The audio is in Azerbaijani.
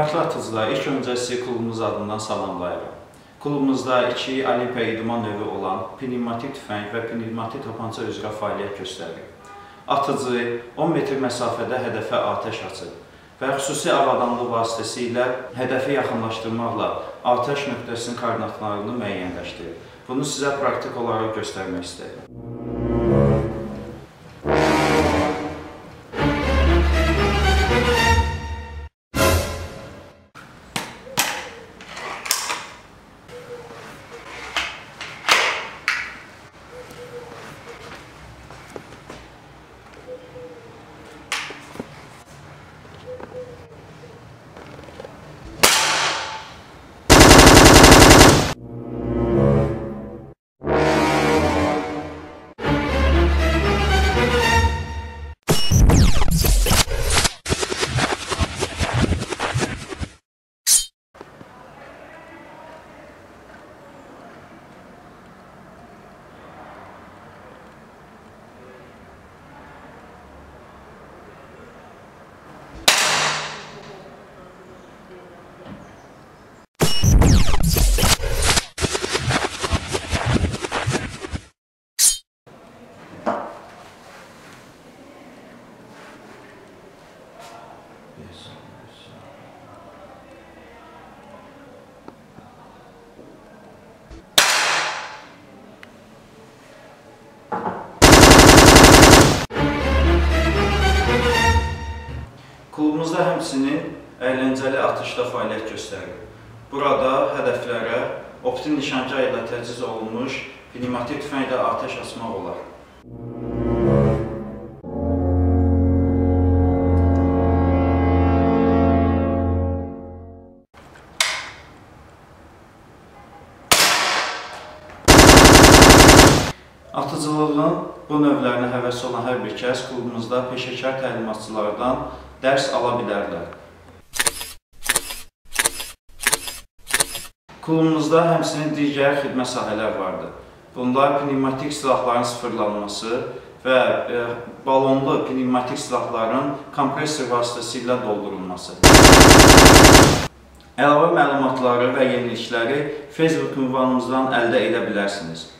Hörmətli atıcılar, ilk öncə sizi klubumuz adından salamlayıram. Klubumuzda iki olimpiya idman növü olan pnevmatik tüfəng və pnevmatik tapança üzrə fəaliyyət göstərir. Atıcı 10 metr məsafədə hədəfə atəş açır və xüsusi avadanlıq vasitəsilə hədəfi yaxınlaşdırmaqla atəş nöqtəsinin koordinatlarını müəyyənləşdirir. Bunu sizə praktik olaraq göstərmək istəyirəm. Klubumuzda həmçinin əyləncəli atışda fəaliyyət göstərir. Burada hədəflərə optik nişancı ilə təchiz olunmuş pnevmatik tüfənglə atəş açmaq olar. Atıcılığın bu növlərinə həvəsi olan hər bir kəs klubumuzda peşəkar təlimatçılardan dərs ala bilərlər. Klubumuzda həmçinin digər xidmət sahələr vardır. Bunlar pnevmatik silahların sıfırlanması və e, balonlu pnevmatik silahların kompressor vasitəsilə doldurulması. Əlavə məlumatları və yenilikləri Facebook ünvanımızdan əldə edə bilərsiniz.